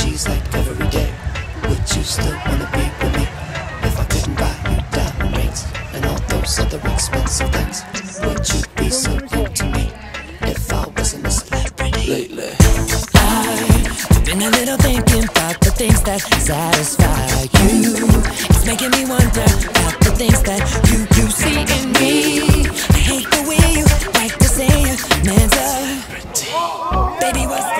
cheese like every day? Would you still wanna be with me if I couldn't buy you diamond rings and all those other expensive things? Would you be so good to me if I wasn't a celebrity lately? I've been a little thinking about the things that satisfy you. It's making me wonder about the things that you you see in me. I hate the way you like to say a man's a baby. What's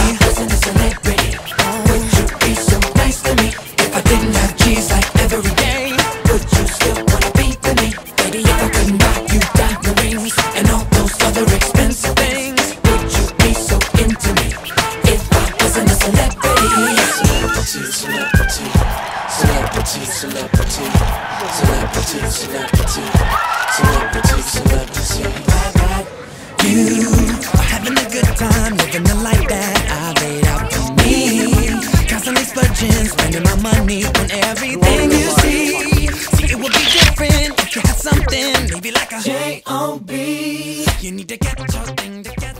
celebrity, celebrity, celebrity, celebrity, celebrity, celebrity. You are having a good time, living the life that I laid out for me. Constantly splurging, spending my money on everything you see. See, it would be different if you had something, maybe like a J-O-B. You need to get your thing together.